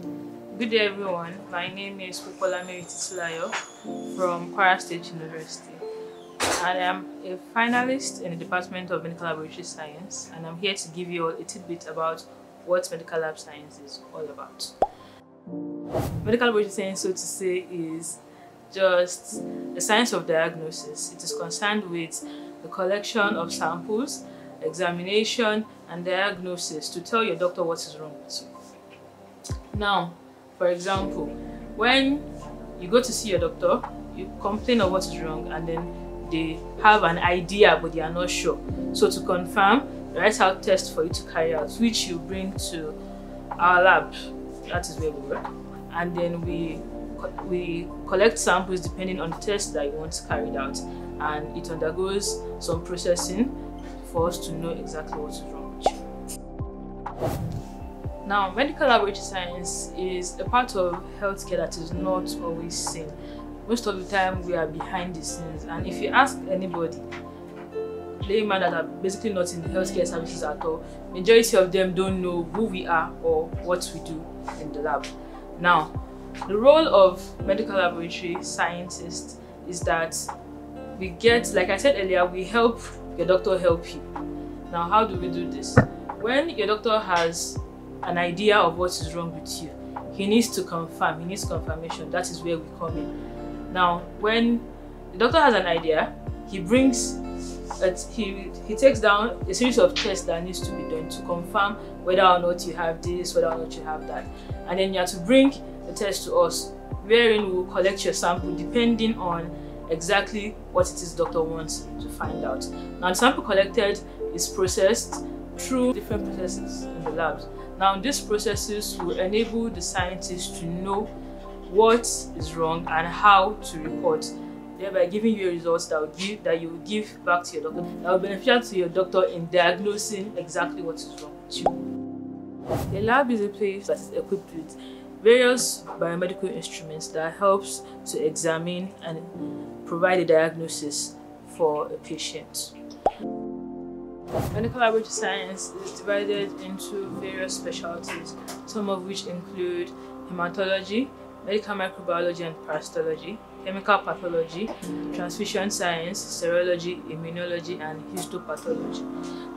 Good day everyone, my name is Popola Mary Titilayo from Kwara State University. I am a finalist in the Department of Medical Laboratory Science and I'm here to give you all a tidbit about what medical lab science is all about. Medical laboratory science, so to say, is just the science of diagnosis. It is concerned with the collection of samples, examination, and diagnosis to tell your doctor what is wrong with you. Now, for example, when you go to see your doctor, you complain of what is wrong, and then they have an idea but they are not sure. So to confirm, they write out tests for you to carry out, which you bring to our lab. That is where we work, and then we we collect samples depending on the test that you want carried out and it undergoes some processing for us to know exactly what is wrong with you. Now, medical laboratory science is a part of healthcare that is not always seen. Most of the time, we are behind the scenes, and if you ask anybody, layman that are basically not in the healthcare services at all, majority of them don't know who we are or what we do in the lab. Now, the role of medical laboratory scientists is that we get, like I said earlier, we help your doctor help you. Now, how do we do this? When your doctor has an idea of what is wrong with you, he needs to confirm, he needs confirmation. That is where we come in. Now, when the doctor has an idea, he brings he he takes down a series of tests that needs to be done to confirm whether or not you have this, whether or not you have that. And then you have to bring the test to us, wherein we will collect your sample depending on exactly what it is doctor wants to find out. Now the sample collected is processed through different processes in the labs. Now these processes will enable the scientists to know what is wrong and how to report thereby giving you results that will give that you will give back to your doctor that will benefit to your doctor in diagnosing exactly what is wrong with you. The lab is a place that is equipped with various biomedical instruments that helps to examine and provide a diagnosis for a patient. Medical laboratory science is divided into various specialties, some of which include hematology, medical microbiology and parasitology, chemical pathology, transfusion science, serology, immunology, and histopathology.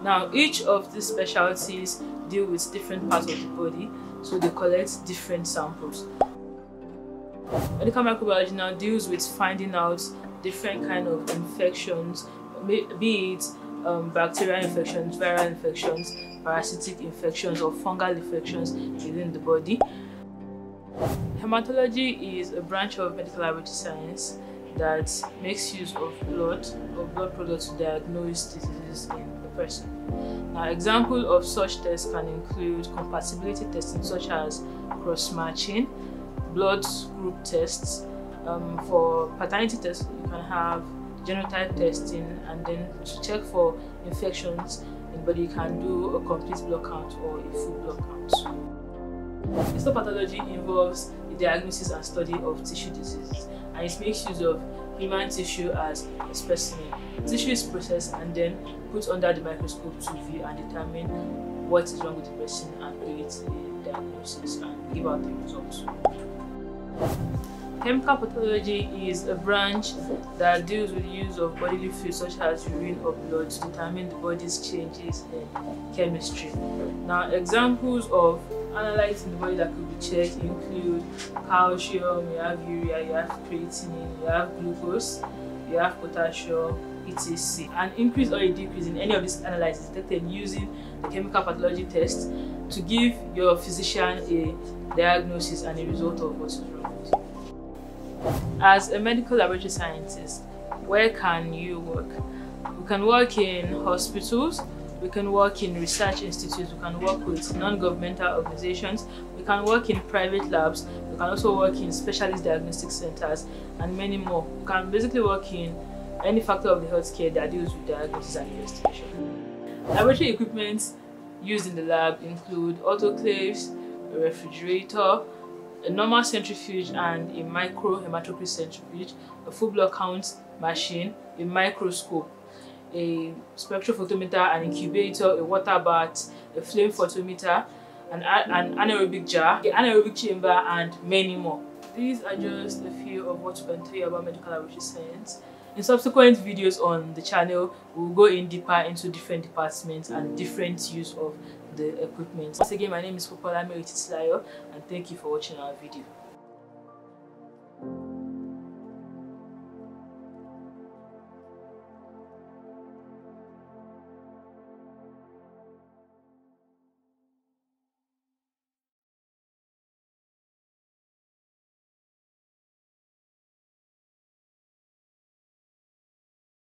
Now, each of these specialties deal with different parts of the body, so they collect different samples. Medical microbiology now deals with finding out different kind of infections, be it um, bacterial infections, viral infections, parasitic infections, or fungal infections within the body. Hematology is a branch of medical laboratory science that makes use of blood or blood products to diagnose diseases in a person. Now, example of such tests can include compatibility testing such as cross-matching, blood group tests. Um, for paternity tests, you can have genotype testing and then to check for infections in body you can do a complete blood count or a full blood count. Histopathology involves the diagnosis and study of tissue diseases and it makes use of human tissue as a specimen. Tissue is processed and then put under the microscope to view and determine what is wrong with the person and create a diagnosis and give out the results. Chemical pathology is a branch that deals with the use of bodily fluids such as urine or blood to determine the body's changes in chemistry. Now, examples of analytes in the body that could be checked include calcium, you have urea, you have creatinine, you have glucose, you have potassium, etc. An increase or a decrease in any of these analytes is detected using the chemical pathology test to give your physician a diagnosis and a result of what is wrong. As a medical laboratory scientist, where can you work? You can work in hospitals, we can work in research institutes, we can work with non-governmental organizations, we can work in private labs, we can also work in specialist diagnostic centers, and many more. We can basically work in any factor of the healthcare that deals with diagnosis and investigation. Laboratory equipment used in the lab include autoclaves, a refrigerator, a normal centrifuge and a micro hematocrit centrifuge, a full blood count machine, a microscope, a spectrophotometer, an incubator, a water bath, a flame photometer, an, an anaerobic jar, an anaerobic chamber, and many more. These are just a few of what we can tell you about medical laboratory science. In subsequent videos on the channel, we'll go in deeper into different departments and different use of the equipment. Once again, my name is Popola Mary Titilayo and thank you for watching our video.